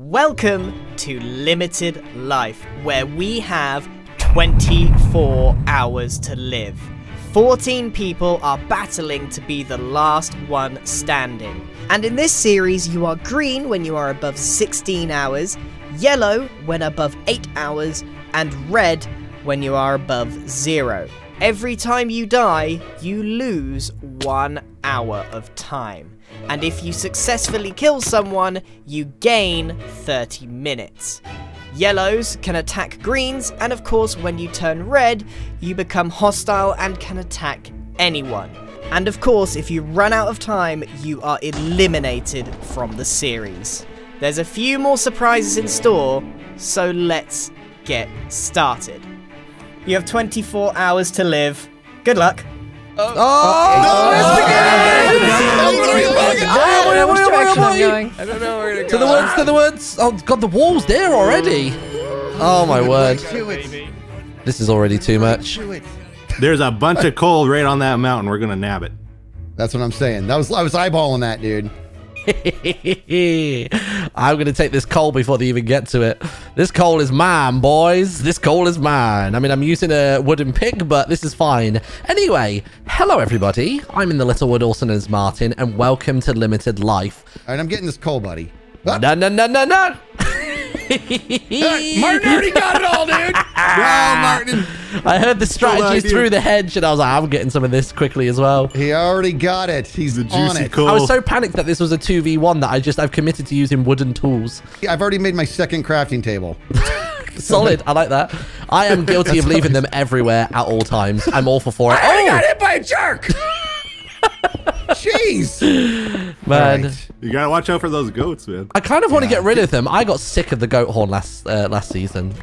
Welcome to Limited Life, where we have 24 hours to live. 14 people are battling to be the last one standing. And in this series, you are green when you are above 16 hours, yellow when above 8 hours, and red when you are above 0. Every time you die, you lose 1 hour of time. And if you successfully kill someone, you gain 30 minutes. Yellows can attack greens, and of course, when you turn red, you become hostile and can attack anyone. And of course, if you run out of time, you are eliminated from the series. There's a few more surprises in store, so let's get started. You have 24 hours to live. Good luck. Oh, Where, which oh! Direction I'm going? I don't know where to go. To the woods, to the woods. Oh, God, the wall's there already. Oh, my word. This is already too much. There's a bunch of coal right on that mountain. We're gonna nab it. That's what I'm saying. That was I was eyeballing that, dude. I'm going to take this coal before they even get to it. This coal is mine, boys. This coal is mine. I mean, I'm using a wooden pick, but this is fine. Anyway, hello, everybody. I'm in the Littlewood, also known as Martyn, and welcome to Limited Life. All right, I'm getting this coal, buddy. No, no, no, no, no. Martyn already got it all, dude. Wow, Martyn. I heard the strategies idea. through the hedge, and I was like, I'm getting some of this quickly as well. he already got it. He's The on juicy it. coal. I was so panicked that this was a 2v1 that I just, I've committed to using wooden tools. I've already made my second crafting table. Solid. I like that. I am guilty of leaving them everywhere at all times. I'm awful for it. I oh! got Oh, hit by a jerk. Jeez. Man. Right. You gotta watch out for those goats, man. I kind of want to get rid of them. I got sick of the goat horn last uh, last season.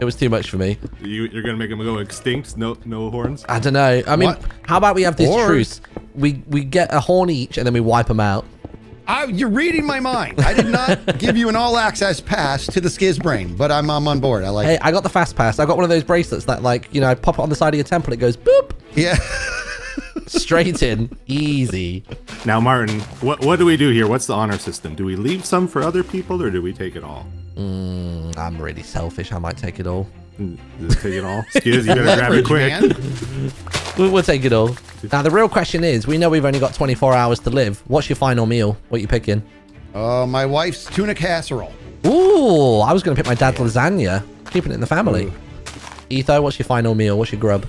It was too much for me. You, you're gonna make them go extinct. No, no horns. I don't know. I mean, What? how about we have this Or- truce? We we get a horn each and then we wipe them out. I, you're reading my mind. I did not give you an all access pass to the Skiz brain, but I'm, I'm on board. I like Hey, I got the fast pass. I got one of those bracelets that like you know I pop it on the side of your temple. It goes boop Yeah. straight in, easy. Now, Martyn, what what do we do here? What's the honor system? Do we leave some for other people, or do we take it all? Mm, I'm really selfish. I might take it all. Mm, Does it take it all? Excuse, you better grab it Leverage, quick. man. We'll, we'll take it all. Now the real question is, we know we've only got 24 hours to live. What's your final meal? What are you picking? Uh, my wife's tuna casserole. Ooh, I was going to pick my dad's lasagna. Keeping it in the family. Etho, what's your final meal? What's your grub?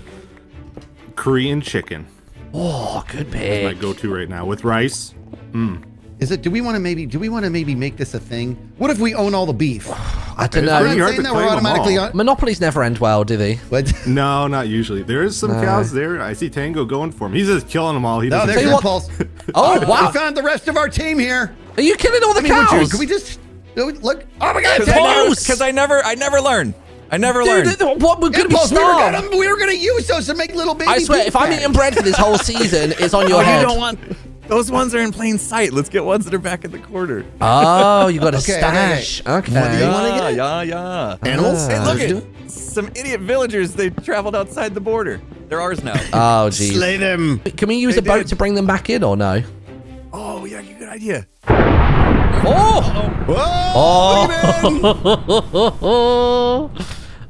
Korean chicken. Oh, good My pick. go-to right now with rice. Hmm. Is it? Do we want to maybe? Do we want to maybe make this a thing? What if we own all the beef? I don't know. pretty I'm hard saying to that we're automatically all. on. Monopolies never end well, do they? But No, not usually. There is some cows there. I see Tango going for him. He's just killing them all. He no, doesn't there's Tell you what- impulse. Oh, We wow. found the rest of our team here. Are you killing all the I mean, cows? Can we just look? Oh my God! Because I never- Because I never, I never learn. I never learn. Dude, th- what? We're going to be Impulse, we were gonna we were gonna use those to make little baby. I swear, beef if I'm eating bread for this whole season, it's on Oh, head. you don't want. Those ones are in plain sight. Let's get ones that are back in the corner. Oh, you got a Okay, okay, stash. Okay. What do you wanna Yeah, get? yeah, yeah. Animals? Hey, look at do some idiot villagers. They traveled outside the border. They're ours now. Oh, jeez. Slay them. Can we use They a boat did. to bring them back in or no? oh yeah, good idea. Oh! Whoa! Oh!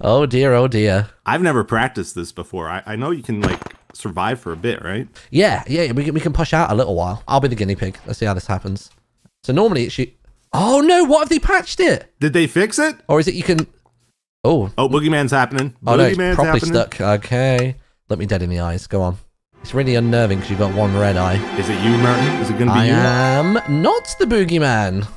Oh dear, oh dear. I've never practiced this before. I, I know you can like survive for a bit, right? Yeah, yeah, we can, we can push out a little while. I'll be the guinea pig. Let's see how this happens. So normally it's you. Oh no, what have they patched it? Did they fix it? Or is it you can. Oh, Oh, Boogeyman's happening. oh no, it's properly happening. stuck. Okay. Look me dead in the eyes. Go on. It's really unnerving because you've got one red eye. Is it you, Martyn? Is it gonna be I you? am not the boogeyman.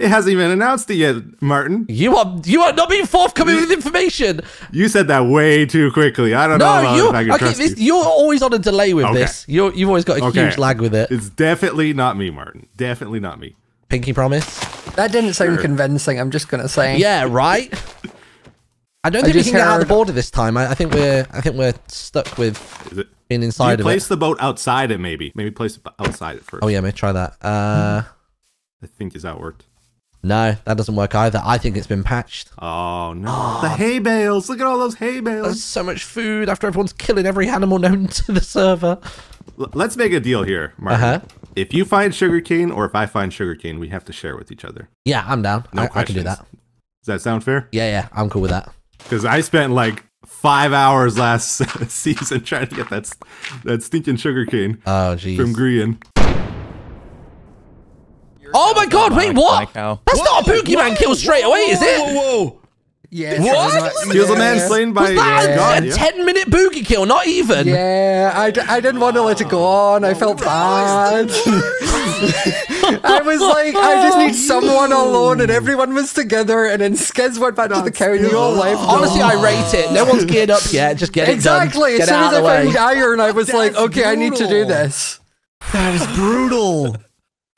It hasn't even announced it yet, Martyn. You are you are not being forthcoming with information. You said that way too quickly. I don't know No, You, I can okay, trust this, you. You're always on a delay with Okay. this. You're, you've always got a Okay. huge lag with it. It's definitely not me, Martyn. Definitely not me. Pinky promise. That didn't sound Sure. convincing. I'm just gonna say. Yeah, right. I don't I think we just can get out of the border this time. I, I think we're I think we're stuck with Is it? being inside you of place it. Place the boat outside it, maybe? Maybe place it outside it first. Oh yeah, may try that. Uh, I think is that worked. No, that doesn't work either. I think it's been patched. Oh no! the hay bales. Look at all those hay bales. There's so much food after everyone's killing every animal known to the server. L- let's make a deal here, Uh -huh. If you find sugarcane or if I find sugarcane, we have to share with each other. Yeah, I'm down. No I, I can do that. Does that sound fair? Yeah, yeah, I'm cool with that. Because I spent like five hours last season trying to get that that stinking sugarcane Oh, from jeez. Grian. Oh my god, wait, My what? cow. That's not a boogeyman kill straight away, is it? Whoa, whoa. Yes. What? Steals a man slain by Was that God, a yeah. 10 minute boogie kill? Not even. Yeah, I, d- I didn't want to let it go on. I felt bad. I was like, I just need someone alone, and everyone was together, and then Skiz went back to the cow, and you all left. Honestly, I rate it. No one's geared up yet. Just get it exactly. As soon as I found iron, I was like, That's okay, I need to do this. That is brutal.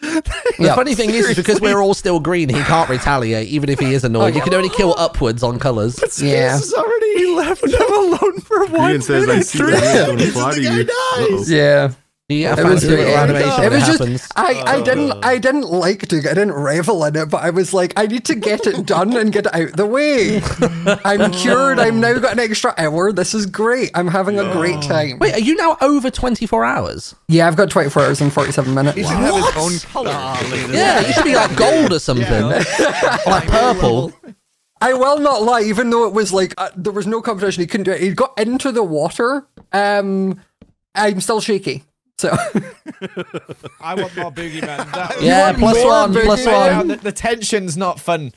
The Yeah. funny thing is, because we're all still green, he can't retaliate, even if he is annoyed. You can only kill upwards on colours. Yeah. This is already left him alone for one Grian says, I see that he's going to to you. Yeah. Yeah, It was, it, animation it was just happens. I, I didn't I didn't like doing it. I didn't revel in it, but I was like, I need to get it done and get it out the way. I'm cured. I've now got an extra hour. This is great. I'm having a great time. Wait, are you now over 24 hours? Yeah, I've got 24 hours and 47 minutes. He should have his own color. Yeah, you should be like gold or something. like purple. I will not lie, even though it was like uh, there was no competition, he couldn't do it. He got into the water. Um, I'm still shaky. So I want more boogeyman. That- Yeah, want one, plus boogeyman? Right now, one. the, the tension's not fun.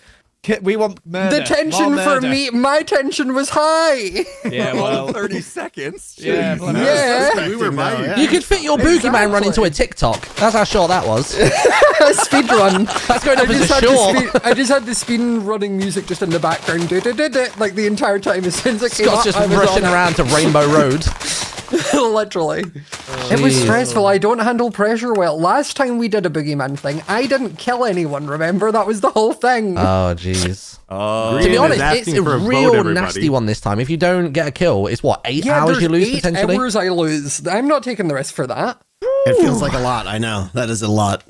We want murder. the tension more for me, my tension was high. Yeah, well, 30 seconds. yeah, bloody- Yeah. We were by you. You could fit your boogeyman run into a TikTok. That's how short that was. speed run. That's going I up as just, a had the short. speed, I just had the speed running music just in the background, like the entire time. As soon as it came Scott's up, just I rushing around to Rainbow Road. Literally. Oh, it was stressful. I don't handle pressure well. Last time we did a boogeyman thing, I didn't kill anyone, remember? That was the whole thing. Oh, jeez. Oh, To be honest, it's a for a vote, real everybody. nasty one this time. If you don't get a kill, it's what, eight yeah, hours you lose eight potentially? hours I lose. I'm not taking the risk for that. It feels like a lot. I know. That is a lot.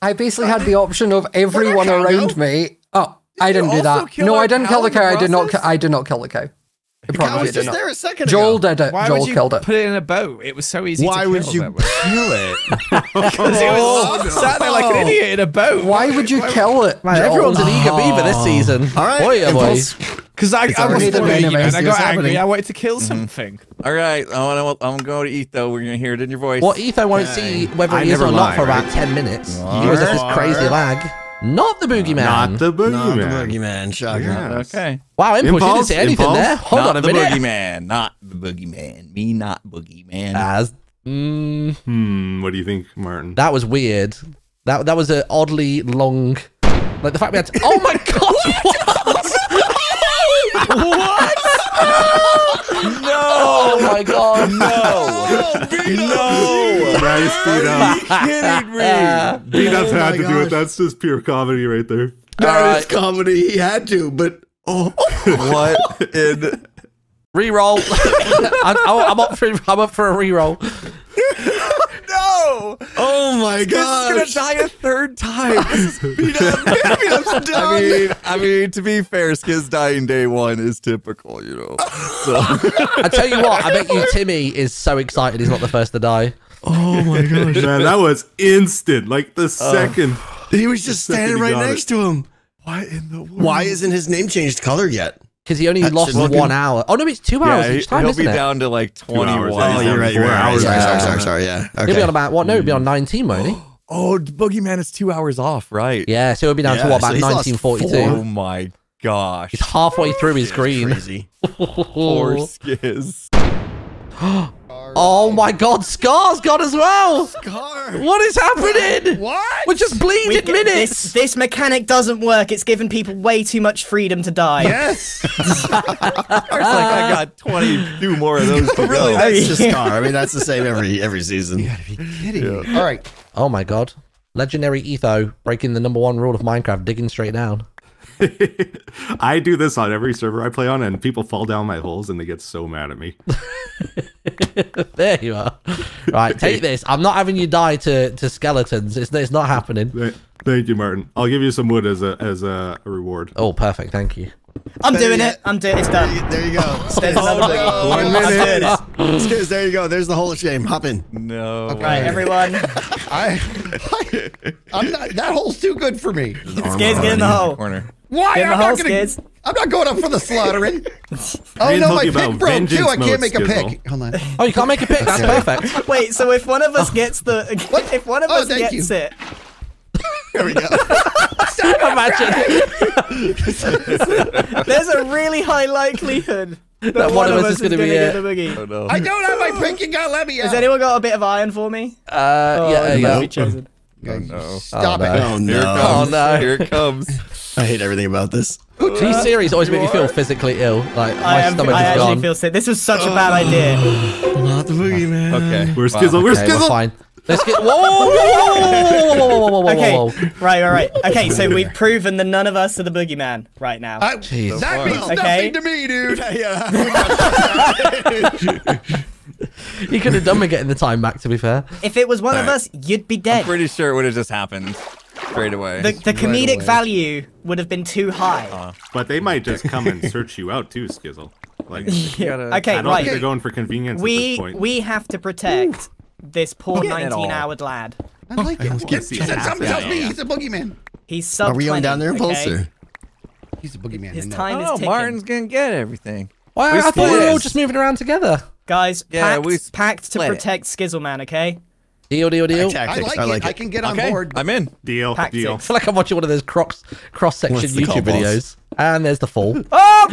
I basically had the option of everyone around me. Oh, I didn't do that. No, I didn't kill the in cow. the I did not. I did not kill the cow. I I promise was I did just not. there a second Joel ago. did it. Why Joel would you killed it. put it in a boat? It was so easy Why to would kill you kill it? Because it was oh, sat there like an idiot in a boat. Why would you kill it? Man, Joel? everyone's an eager beaver this ah. season. All right. Boy, oh boy. Because I, I was already the the main boogeyman. I got angry. I wanted to kill mm-hmm. something. All right, I wanna, I'm going to eat though. We're gonna hear it in your voice. What Etho won't see whether I he is or not for about 10 minutes. Because there's this crazy lag. Not the boogeyman. Not the No, the boogeyman. boogeyman. Shocker. Yeah. Okay. wow, Impulse, you didn't say anything Impulse. there. Hold not on a the minute. boogeyman. Not the boogeyman. Me, not boogeyman. As, mm, Hmm, what do you think, Martyn? that was weird. That that was an oddly long. Like the fact we had to. Oh my god! What? what? No! Oh my god! no, no. Nice beat up. kidding me? Beat up's Oh had my to do it. That's just pure comedy right there. That is comedy. He had to, but oh, what in? Reroll. I'm, I'm up for I'm up for a reroll. No. oh my gosh. He's going to die a third time. This is beat up. I mean, I mean, to be fair, Skiz dying day one is typical, you know. So I tell you what, I bet you Timmy is so excited he's not the first to die. Oh my gosh. Man, that was instant. Like the second. He was just standing right next it. to him. what in the world? Why isn't his name changed color yet? Because he only That's lost looking- one hour. Oh no, it's two hours Yeah, each time, will isn't be it? down to like twenty. hours, twenty-one. Oh, you're right. You're right. hours. Sorry, sorry, Yeah. sorry, sorry. Yeah. He'll be on about what? No, he'll be on hmm. 19, won't he? Oh, Boogeyman is two hours off, right? Yeah, so he'll be down to what about he's lost 1942? Oh my gosh. He's halfway through his green. Crazy. Poor Oh my God, Scar's gone as well. Scar. What is happening? What? We're just bleeding We've minutes. This, this mechanic doesn't work. It's given people way too much freedom to die. Yes. It's like I got uh, 22 more of those to really, go. that's just Scar. I mean, that's the same every every season. You gotta be kidding yeah. me. All right. Oh my God. Legendary Etho breaking the number one rule of Minecraft, digging straight down. I do this on every server I play on, and people fall down my holes and they get so mad at me. There you are. Right, take this. I'm not having you die to, to skeletons. It's, it's not happening. Th- Thank you, Martin. I'll give you some wood as a as a reward. Oh, perfect. Thank you. I'm There doing you- it. I'm doing it. It's done. There you go. There's another oh, boogie. One minute. doing it. There you go. There's the hole of shame. Hop in. No. Right, everyone. I, I, I'm not. That hole's too good for me. Skiz, get in the hole. Corner. Why? Get in the I'm not gonna. Skiz. I'm not going up for the slaughtering. oh no, my pick broke too. I can't make a pick. Hold on. Oh, you can't make a pick. That's perfect. Wait, so if one of us gets the, if one of Oh, us thank gets you. it, There we go. Imagine there's a really high likelihood that, That one, of us is going to be get it. the boogie. Oh no. I don't have my pick. You gotta let me out. Has anyone got a bit of iron for me? Uh, yeah, there you no. Be chosen. Guys, no. Stop Oh, it. no. Oh Here it no. comes. Oh, no. Here it comes. I hate everything about this. These series always make me feel physically ill. Like my I stomach am, I is actually gone. feel sick. This was such a bad idea. Not the boogeyman. Okay. We're Skizzle. Wow, we're okay, Skizzle. Fine. Let's get. Whoa, Okay. Right, right. Okay, so we've proven that none of us are the boogeyman right now. I, Jeez. That means okay. nothing to me, dude. Yeah. you could have done me getting the time back, to be fair. If it was one All of us, you'd be dead. I'm pretty sure it would have just happened straight away. The, the comedic away. value would have been too high. Uh, but they might just come and search you out too, Skizzle. Like, gotta- okay, I don't right. think they're going for convenience at we this point. we have to protect this poor Getting it all. 19-hour lad. I like it. can't see He said something tells me he's a boogeyman. He's sub Are we going down there in pulse okay? He's a boogeyman. His I know. time is Oh, ticking. Martyn's gonna get everything. Why? We I thought we were all just moving around together. Guys, Yeah, pact, we pact to split it. protect Skizzleman, okay? Deal, deal, deal. I Tactics. I like I it. like I can get on Okay, board. I'm in. Deal, Tactics. deal. feel like I'm watching one of those cross cross section What's call, YouTube boss? videos. And there's the fall. Oh!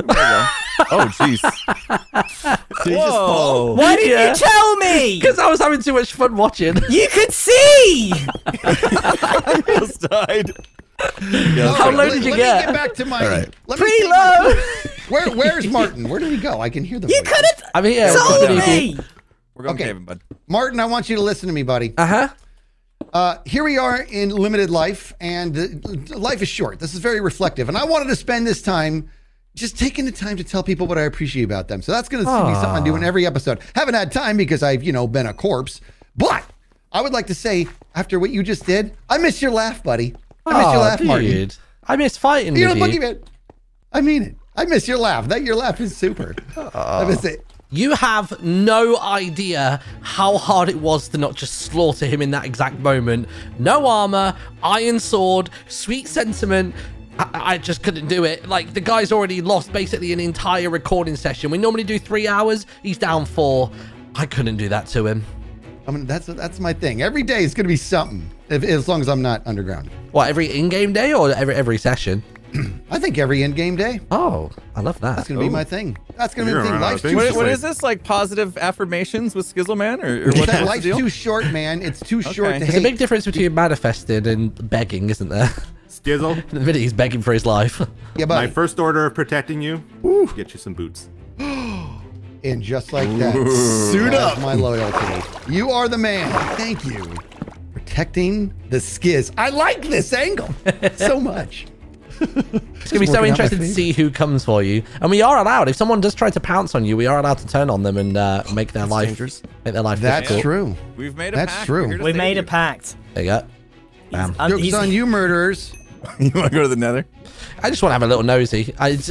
Oh, jeez. Whoa. Why didn't Yeah. you tell me? Because I was having too much fun watching. You could see! I Almost died. How low let, did you let get? Me get back to my. All right. Let Pretty see my- Where Where's Martyn? Where did he go? I can hear the. You could have I'm here. told me! We're going Okay. caving, bud. Martyn, I want you to listen to me, buddy. Uh huh. Uh, here we are in limited life, and uh, life is short. This is very reflective, and I wanted to spend this time just taking the time to tell people what I appreciate about them. So that's going to be something I'm doing every episode. Haven't had time because I've you know been a corpse, but I would like to say after what you just did, I miss your laugh, buddy. I miss your laugh, Martyn. I miss fighting You're the with you. boogeyman. I mean it. I miss your laugh. That your laugh is super. I miss it. You have no idea how hard it was to not just slaughter him in that exact moment. No armor, iron sword, sweet sentiment. I, just couldn't do it. Like the guy's already lost basically an entire recording session. We normally do three hours. He's down four. I couldn't do that to him. I mean that's that's my thing. Every day is going to be something. If, as long as I'm not underground. What every in-game day or every every session? I think every in-game day. Oh, I love that. That's gonna be my thing. That's gonna You're be the thing. around, I Life's too What, Just short. what like- is this like positive affirmations with Skizzleman or, or It's what, that what's life's deal? too short, man. It's too short to Okay. There's a big difference between manifesting and begging, isn't there? Skizzle, the minute he's begging for his life. yeah, my first order of protecting you, Ooh. get you some boots. And just like that, Suit up. my loyalty. You are the man. Thank you. Protecting the skiz. I like this angle so much. It's gonna be so interesting to see who comes for you, and we are allowed. If someone does try to pounce on you, we are allowed to turn on them and uh, make their life dangerous. make their life That's difficult. true. We've made a That's pact. true. We're here to We made a you. pact. There you go. Bam. Um, Joke's he's- on you, murderers. you want to go to the nether? I just want to have a little nosy. I it's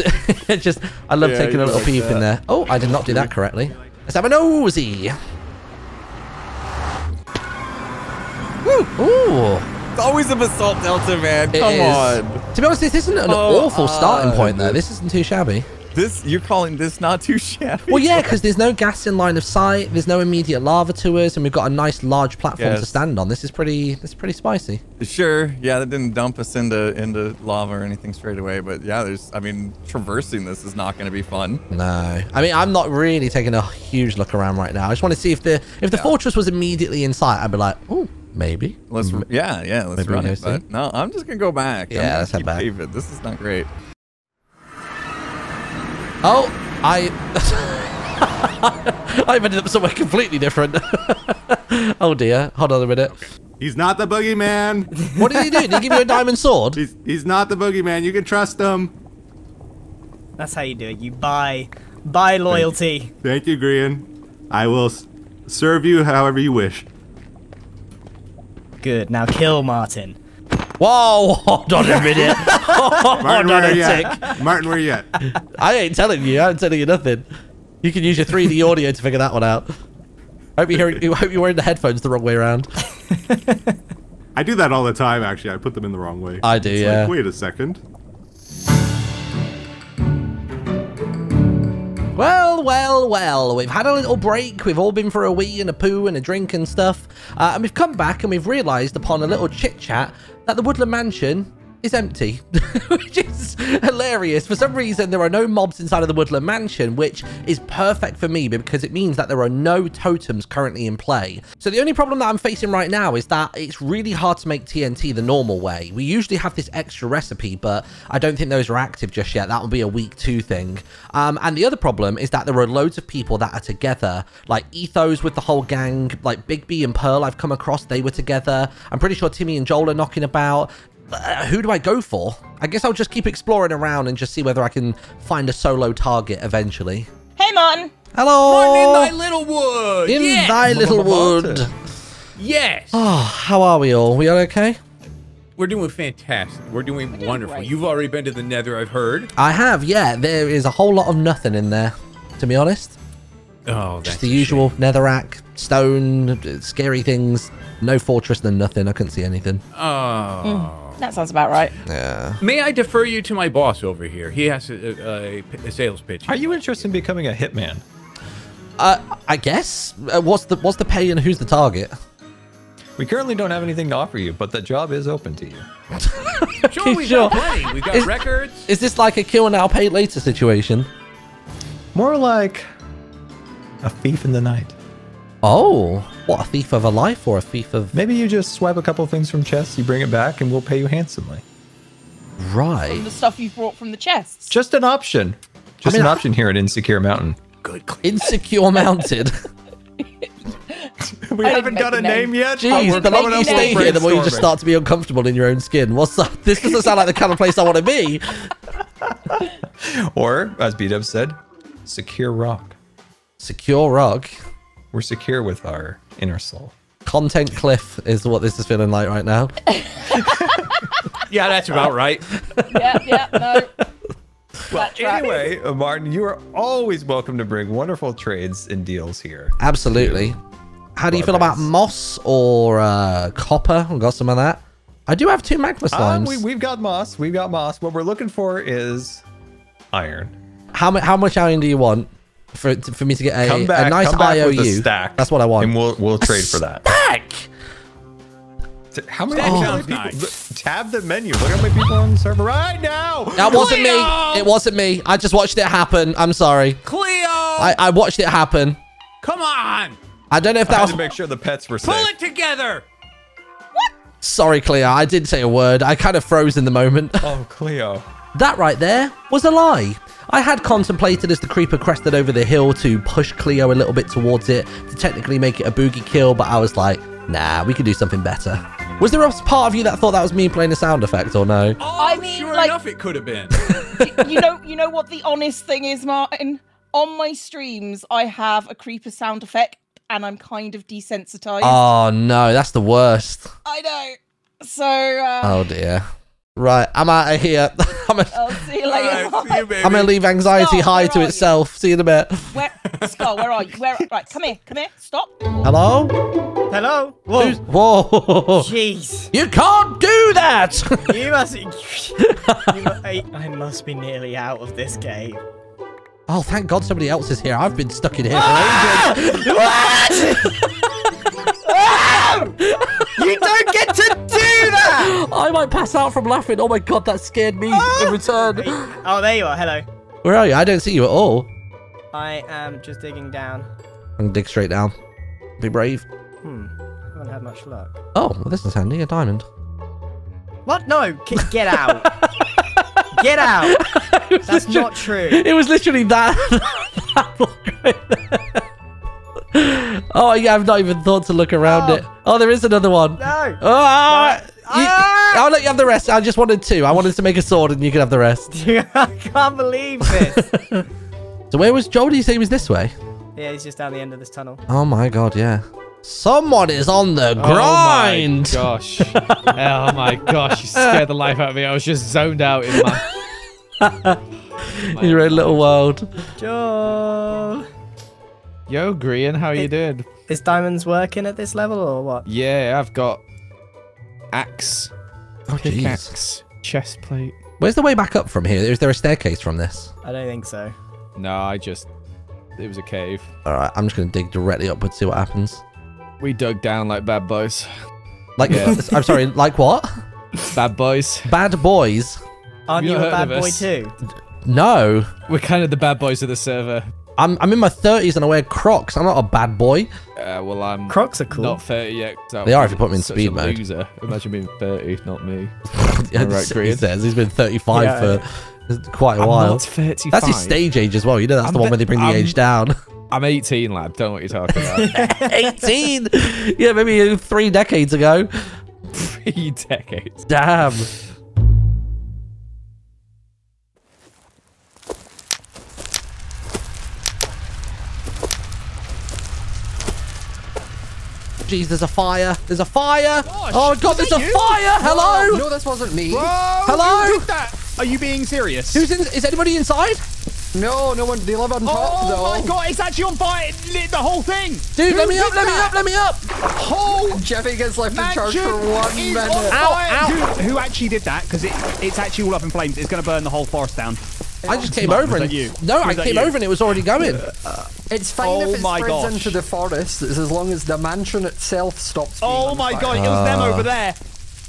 just I love Yeah, taking a you little like peep in that. there. Oh, I did not do that correctly. Let's have a nosy. Woo! Ooh. It's always a basalt delta, man. Come on. To be honest, this isn't an Oh, awful starting uh, point though. This isn't too shabby. This you're calling this not too shabby? Well, yeah, because there's no gas in line of sight. There's no immediate lava to us, and we've got a nice large platform to stand on. This is pretty. This is pretty spicy. Sure. Yeah, that didn't dump us into into lava or anything straight away, but yeah, there's. I mean, traversing this is not going to be fun. No, I mean I'm not really taking a huge look around right now. I just want to see if the if the fortress was immediately in sight. I'd be like, oh, maybe. Let's. Mm-hmm. Yeah, yeah. Let's Maybe run go it. But no, I'm just gonna go back. I'm Yeah, gonna let's head back. paving. This is not great. Oh, I. I've ended up somewhere completely different. oh dear. Hold on a minute. He's not the boogeyman. What did he do? Did he give you a diamond sword? He's he's not the boogeyman. You can trust him. That's how you do it. You buy buy loyalty. Thank you, Grian. I will serve you however you wish. Good. Now kill Martyn. Whoa, hold on a minute. hold Martyn, on where a you tick. at? Martyn, where you at? I ain't telling you. I ain't telling you nothing. You can use your 3D audio to figure that one out. Hope you're hearing, hope you're wearing the headphones the wrong way around. I do that all the time. Actually, I put them in the wrong way. I do, It's yeah. Like, wait a second. Well, well, well. We've had a little break. We've all been for a wee and a poo and a drink and stuff. Uh, and we've come back and we've realised upon a little chit chat that the Woodland Mansion is empty, which is hilarious. For some reason, there are no mobs inside of the Woodland Mansion, which is perfect for me because it means that there are no totems currently in play. So the only problem that I'm facing right now is that it's really hard to make TNT the normal way. We usually have this extra recipe, but I don't think those are active just yet. That will be a week two thing. Um, and the other problem is that there are loads of people that are together, like Ethos with the whole gang, like Bigby and Pearl I've come across, they were together. I'm pretty sure Timmy and Joel are knocking about. Uh, who do I go for? I guess I'll just keep exploring around and just see whether I can find a solo target eventually. Hey, Martyn. Hello! in thy little wood. In yes. thy little wood. Yes. Oh, how are we all? We all okay? We're doing fantastic. We're doing doing wonderful. great. You've already been to the Nether, I've heard. I have, yeah. There is a whole lot of nothing in there, to be honest. Oh, that's Just the usual netherrack, stone, scary things. No fortress, no nothing. I couldn't see anything. Oh. That sounds about right. Yeah. May I defer you to my boss over here? He has a, a, a sales pitch. Are you interested in becoming a hitman? Uh, I guess. Uh, what's the what's the pay and who's the target? We currently don't have anything to offer you, but the job is open to you. Sure, we've Sure. got plenty. We've got Is- records. Is this like a kill now, pay later situation? More like a thief in the night. Oh, what a thief of a life or a thief of Maybe you just swipe a couple things from chests, you bring it back, and we'll pay you handsomely. right? The stuff you brought from the chests. Just an option. Just mean, an option here at Insecure Mountain. Good. Insecure Mountain. We I haven't got a name, name. yet. Jeez, We're the longer you stay here, the more you just start to be uncomfortable in your own skin. What's that? This doesn't sound like the kind of place I want to be. Or, as B Dub said, secure rock. Secure rock. We're secure with our inner soul. Content cliff is what this is feeling like right now. Yeah, that's about right. yeah, yeah, no. Well, That tracks. anyway, uh, Martyn, you are always welcome to bring wonderful trades and deals here. Absolutely. How do you feel about moss or uh, copper? We've got some of that. I do have two magma Uh, slimes. we, we've got moss. We've got moss. What we're looking for is iron. how, mu- how much iron do you want for for me to get a, Come back. a nice come back IOU? with a stack. That's what I want. And we'll we'll trade for that. Stack! How many, Stack how many people? nice. the- tab the menu. Look how many people on the server right now. That wasn't Cleo! me. It wasn't me. I just watched it happen. I'm sorry. Cleo! I, I watched it happen. Come on! I don't know if I that had was to make sure the pets were Pull safe. it together! What? Sorry, Cleo. I didn't say a word. I kind of froze in the moment. Oh, Cleo. That right there was a lie. I had contemplated as the creeper crested over the hill to push Cleo a little bit towards it to technically make it a boogie kill, but I was like, nah, we could do something better. Was there a part of you that thought that was me playing a sound effect or no? Oh, I mean, sure like- enough, it could have been. you know, you know what the honest thing is, Martyn. On my streams, I have a creeper sound effect, and I'm kind of desensitized. Oh no, that's the worst. I know. So, uh, Oh dear. Right, I'm out of here. I'm gonna, I'll see you later. right, see you, baby. I'm gonna leave anxiety Stop, high to are you? itself. See you in a bit. Where, Skull? Where are you? Where? Right, come here, come here. Stop. Hello? Hello? Whoa. Who's- Whoa! Jeez. You can't do that! You must. you I, I must be nearly out of this game. oh, thank God somebody else is here. I've been stuck in here for ages. You don't get to do that! I might pass out from laughing. Oh my God, that scared me in return. Oh, there you are. Hello. Where are you? I don't see you at all. I am just digging down. I'm gonna dig straight down. Be brave. Hmm. I Haven't had much luck. Oh, well, this is handy. A diamond. What? No. K- get out. get out. That's not true. It was literally that. that block right there. Oh, yeah, I've not even thought to look around Oh. it. Oh, there is another one. No. Oh, ah, you- Ah! I'll let you have the rest. I just wanted two. I wanted to make a sword, and you can have the rest. I can't believe this. So where was Joel? Did you say he was this way? yeah, he's just down the end of this tunnel. Oh my god, yeah. Someone is on the grind. Oh my gosh. oh my gosh. You scared the life out of me. I was just zoned out in my. In your own little world. Joel. Yo, Grian, how are you doing? Is diamonds working at this level or what? Yeah, I've got axe, Oh, jeez. pickaxe, chest plate. Where's the way back up from here? Is there a staircase from this? I don't think so. No, I just. It was a cave. All right, I'm just going to dig directly upwards, see what happens. We dug down like bad boys. Like, Yeah. I'm sorry, like what? Bad boys. Bad boys? Aren't You you, a bad boy us. too? No. We're kind of the bad boys of the server. I'm, I'm in my 30s and I wear Crocs. I'm not a bad boy. Uh, well, I'm Crocs are cool. not 30 yet. They are if you put 'em in speed mode. Loser. Imagine being 30, not me. Yeah, All right, he says he's been 35 Yeah. for quite a I'm while. not 35. That's his stage age as well. You know, that's I'm the one where they bring the I'm- age down. I'm 18, lad. Don't know what you're talking about. 18. yeah, maybe three decades ago. Three decades. Damn. Jeez, there's a fire. There's a fire. oh god, there's a fire. Hello. No, this wasn't me. Hello? Who did that? Are you being serious? Who's in? Is anybody inside? No, no one. They live on top, Oh though. my god, it's actually on fire. It lit the whole thing. Dude, Who let me did up. Let me up. Let me up. Oh, Jeffy gets left in charge for one minute. on Ow, ow. Who, who actually did that? Because it, it's actually all up in flames. It's going to burn the whole forest down. I just came over and you? no, I came you? over and it was already going. Uh, It's fine Oh if it my spreads gosh. into the forest, as long as the mansion itself stops. being Oh on my fire. god, it was them ah. over there.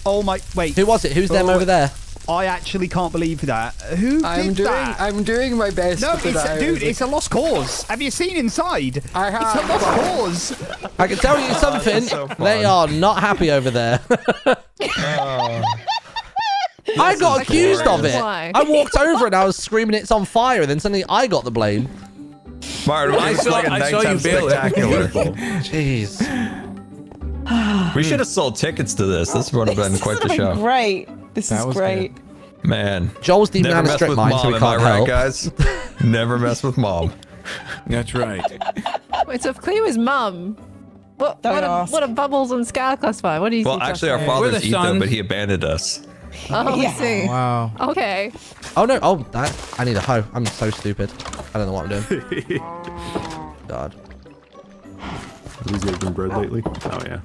Oh my, wait. Who was it? Who's them Oh, over there? I actually can't believe that. Who I'm did doing. that? I'm doing my best. no, it's, that. dude, it's a lost cause. Have you seen inside? I It's a have, lost cause. I can tell you something. so they are not happy over there. I got accused of it. Why? I walked over and I was screaming it's on fire, and then suddenly I got the blame. Martyn, I saw- like a I saw you nighttime bail spectacular. Jeez. we should have sold tickets to this. This would have been This quite the show. great. This That is was great. Man. Joel's deep Never down a mess strip with mine, so mom, we am I can't right, guys? Never mess with mom. That's right. Wait, so if Cleo is mum, what, Don't what, are, what are Bubbles and Scar classified? What do you Well, see actually, our father's Ethan, but he abandoned us. Oh, Yeah. I see. Wow. Okay. Oh no! Oh, that I need a hoe. I'm so stupid. I don't know what I'm doing. God, Who's eating bread lately? Oh yeah.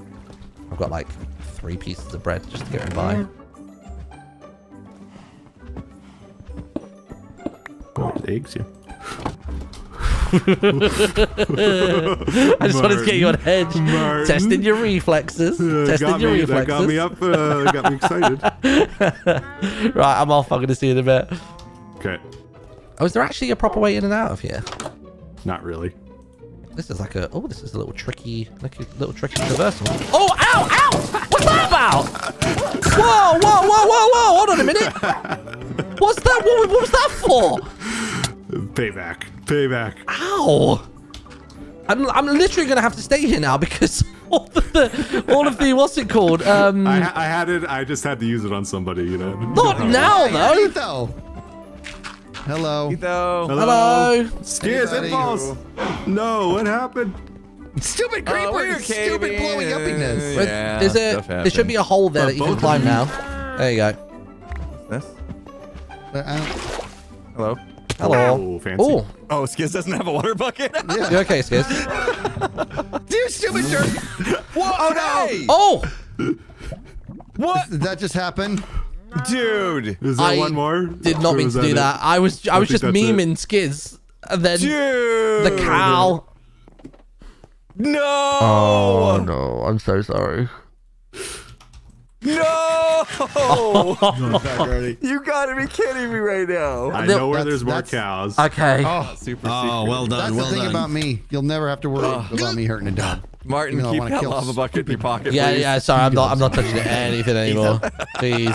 I've got like three pieces of bread just to get me by. Oh, eggs. Yeah. I just wanted to get you on edge, Martyn. testing your reflexes, Uh, testing your me, reflexes. got me up. Uh, got me excited. right, I'm off. I'm gonna see you in a bit. Okay. Oh, is there actually a proper way in and out of here? Not really. This is like a oh, this is a little tricky, like a little tricky traversal. Oh, ow, ow! What's that about? Whoa, whoa, whoa, whoa, whoa! Hold on a minute. What's that? What, what was that for? Payback. Payback. Ow! I'm, I'm literally gonna have to stay here now because all of the, all of the what's it called? Um, I, I had it. I just had to use it on somebody. You know. not now though. Etho. Hello. Etho. Hello. Scares Hey, buddy. impulse. No, what happened? Stupid Oh, we creeper. stupid caving blowing in. uppiness. But Yeah, There's a, there should be a hole there Uh, that you can climb you? now. There you go. This? Uh, uh, Hello. Hello. Oh, fancy. Oh, Oh, Skiz doesn't have a water bucket? you okay, Skiz? you stupid mm. jerk. What? Oh, no! Oh, What? Did that just happen? Dude! Is there I one more? did not Or mean was to do it? that. I was I was just that's it. memeing Skiz, and then Dude! the cow. No! Oh no, I'm so sorry. No! You gotta be kidding me right now. I know where that's- there's more cows. Okay. Oh, Super Oh, well done. that's well the thing done. about me. You'll never have to worry oh. about me hurting a dog. Martyn, Even though I keep wanna that kill lava bucket in your pocket, yeah, please. yeah. Sorry, I'm not. I'm not touching anything anymore. Please.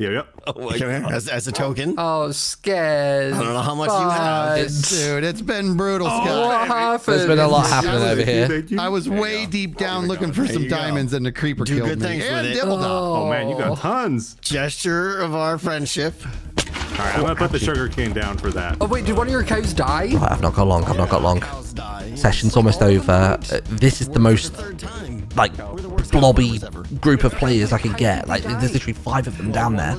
Yep, yep. Oh my God. as, as a token. Oh, scared. I don't know how much you have. It's, Dude, it's been brutal, what Scott. happened? There's been a lot happening over here. I was way deep down looking for There some you go. diamonds and the creeper Do killed good me. things with it. Dibble Dog. Oh man, you got tons. Gesture of our friendship. All right, I'm gonna put the sugar cane down for that. Oh wait, did one of your cows die? Right, I've not got long. I've not got long. Session's almost over. Uh, this is the most like blobby group of players I can get. Like there's literally five of them down there.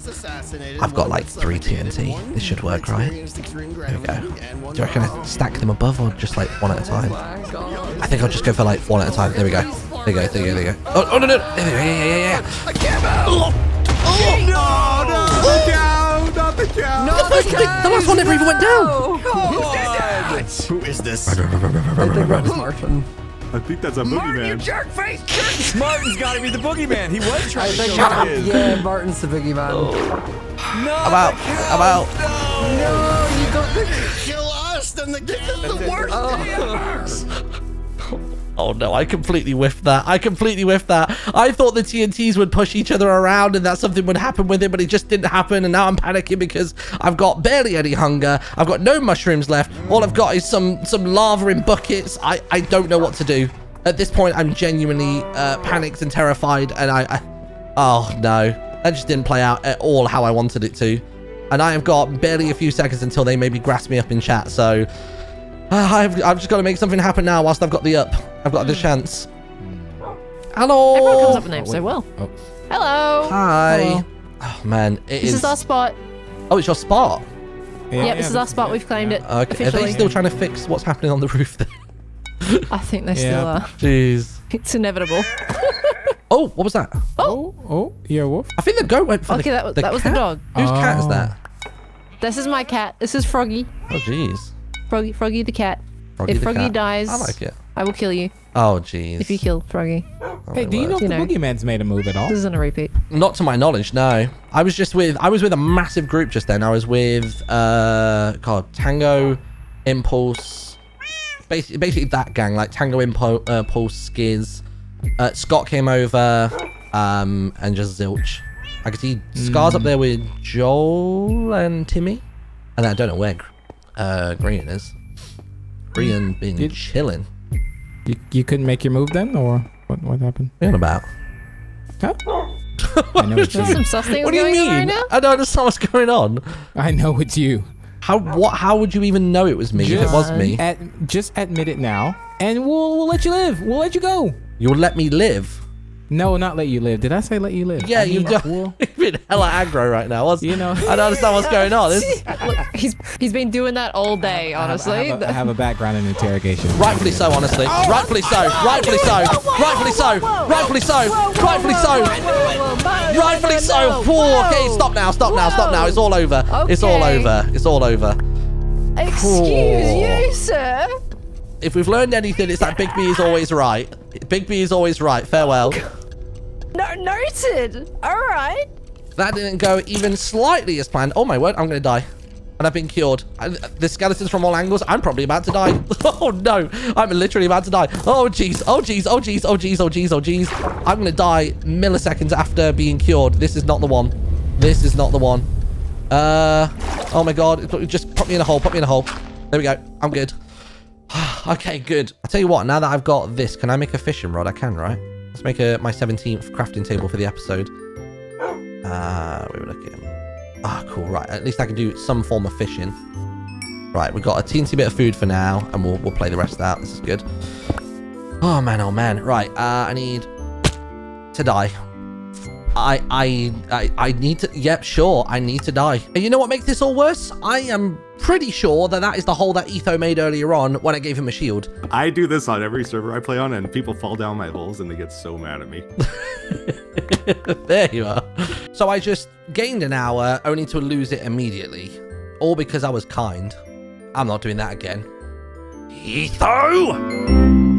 I've got like three TNT. This should work, right? There we go. Do you reckon I stack them above or just like one at a time? I think I'll just go for like one at a time. There we go. There you go. There you go. There you go. Oh, oh no no. There we go. Yeah yeah yeah. yeah. I Oh, no, no, the cow, not the cow. No, The, first, the, the last one never even went down. Who is this? I think that was Martyn. I think that's a boogeyman. jerk face! Martyn's got to be the boogeyman. He was I trying to think show Martyn, yeah, Martyn's the boogeyman. No, I'm out. I'm out. No, you got the. Kill us, then the cow. The worst Oh. Oh no, I completely whiffed that. I completely whiffed that. I thought the TNTs would push each other around and that something would happen with it, but it just didn't happen. And now I'm panicking because I've got barely any hunger. I've got no mushrooms left. All I've got is some some lava in buckets. I, I don't know what to do. At this point, I'm genuinely uh, panicked and terrified. And I, I, oh no, that just didn't play out at all how I wanted it to. And I have got barely a few seconds until they maybe grasp me up in chat. So I've, I've just got to make something happen now whilst I've got the up. I've got the chance. Hello. Everyone comes up with names so oh, well. Oh. Hello. Hi. Hello. Oh man, it This is. is our spot. Oh, it's your spot. yep, this is our spot. We've claimed it. Okay. Are officially. they still trying to fix what's happening on the roof? There? I think they still are. Jeez. It's inevitable. Oh, what was that? Oh, oh, oh you're wolf. I think the goat went for Okay, the, that was the that was the dog. Whose cat is Oh. that? This is my cat. This is Froggy. Oh, jeez. Froggy, Froggy the cat. Froggy if the Froggy cat. dies, I like it. I will kill you. Oh, jeez. If you kill Froggy. Hey, do you know if You the know. boogeyman's made a move at all? This isn't a repeat. Not to my knowledge, no. I was just with I was with a massive group just then. I was with uh God, Tango, Impulse, basically basically that gang, like Tango Impulse, uh, Pulse, Skiz. Uh, Scott came over, um, and just Zilch. I could see Scars up there with Joel and Timmy, and I don't know where uh Grian is. Grian been Did- chilling. You, you couldn't make your move then, or what? What happened? What are you on about? Huh? I know it's you. some sus things What do you going on right mean? I don't understand what's going on. I know it's you. How what? How would you even know it was me if it was me? At, just admit it now, and we'll we'll let you live. We'll let you go. You'll let me live. No, not let you live. Did I say let you live? Yeah, I you've mean, done. we'll- been hella aggro right now. What's, You know. I don't understand what's going on. This, Look, he's he's been doing that all day. I have- Honestly, I have, a, I have a background in interrogation. rightfully so, honestly. Oh, rightfully so. Rightfully so. Rightfully so. Rightfully so. Rightfully so. Rightfully so. Whoa, okay, stop now. Stop now. Stop now. It's all over. It's all over. It's all over. Excuse you, sir. If we've learned anything, it's that Big B is always right. Big B is always right. Farewell. Oh, No, noted. All right. That didn't go even slightly as planned. Oh my word, I'm gonna die. And I've been cured. And the skeletons from all angles. I'm probably about to die. Oh no, I'm literally about to die. Oh jeez, oh jeez, oh jeez, oh jeez, oh jeez, oh jeez. I'm gonna die milliseconds after being cured. This is not the one. This is not the one. Uh, oh my god, just put me in a hole, put me in a hole. There we go, I'm good. okay, good. I'll tell you what, now that I've got this, can I make a fishing rod? I can, right? Let's make a, my 17th crafting table for the episode. Uh, we were looking. Ah, cool. Right. At least I can do some form of fishing. Right. We've got a teensy bit of food for now, and we'll we'll play the rest out. This is good. Oh man. Oh man. Right. Uh, I need to die. I I I I need to. Yep. Sure. I need to die. And you know what makes this all worse? I am pretty sure that that is the hole that Etho made earlier on when I gave him a shield. I do this on every server I play on, and people fall down my holes and they get so mad at me. there you are. So I just gained an hour only to lose it immediately. All because I was kind. I'm not doing that again. Etho!